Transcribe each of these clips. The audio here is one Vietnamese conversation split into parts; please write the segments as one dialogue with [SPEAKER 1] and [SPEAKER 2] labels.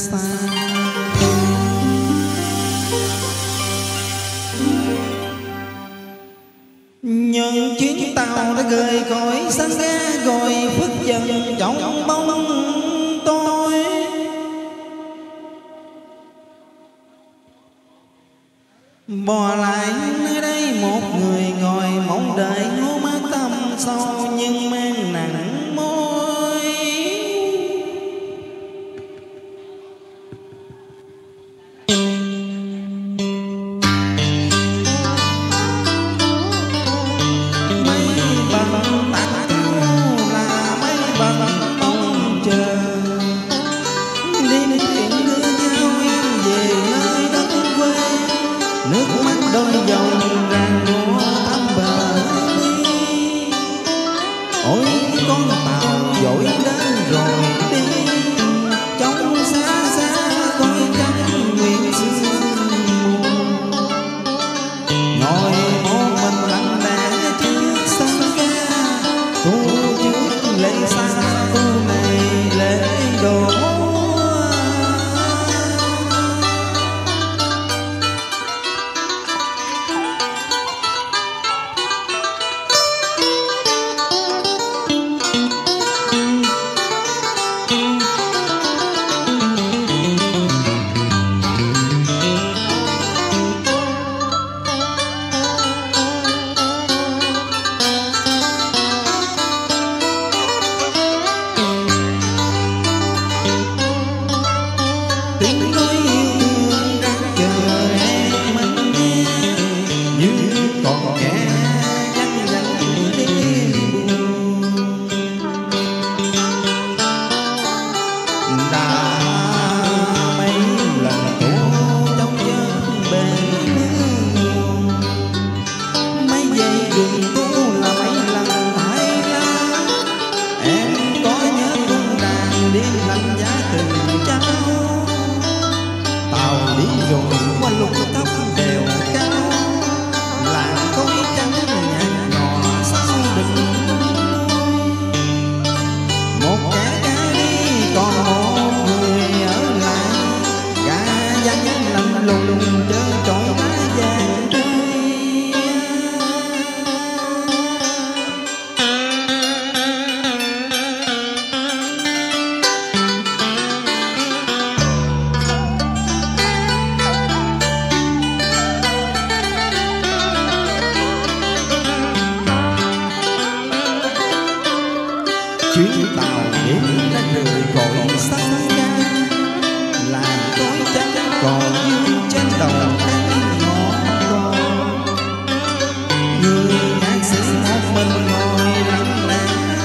[SPEAKER 1] xa những chuyến tàu đã gửi cõi sáng ra rồi phước dần trọng bóng tôi bỏ lại nơi đây một người ngồi mong đợi hố mắt tâm sau nhưng mê chuyến tàu đến ra đời cội xanh ca. Là con trắng còn như trên đầu ăn ngọt người hát sinh hát mình ngồi lắng lặng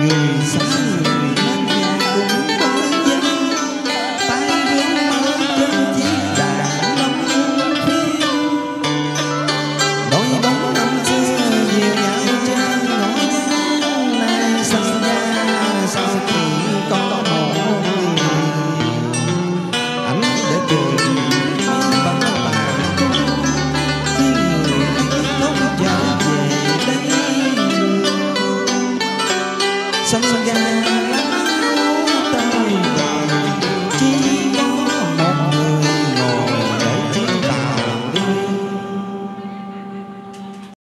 [SPEAKER 1] người sáng người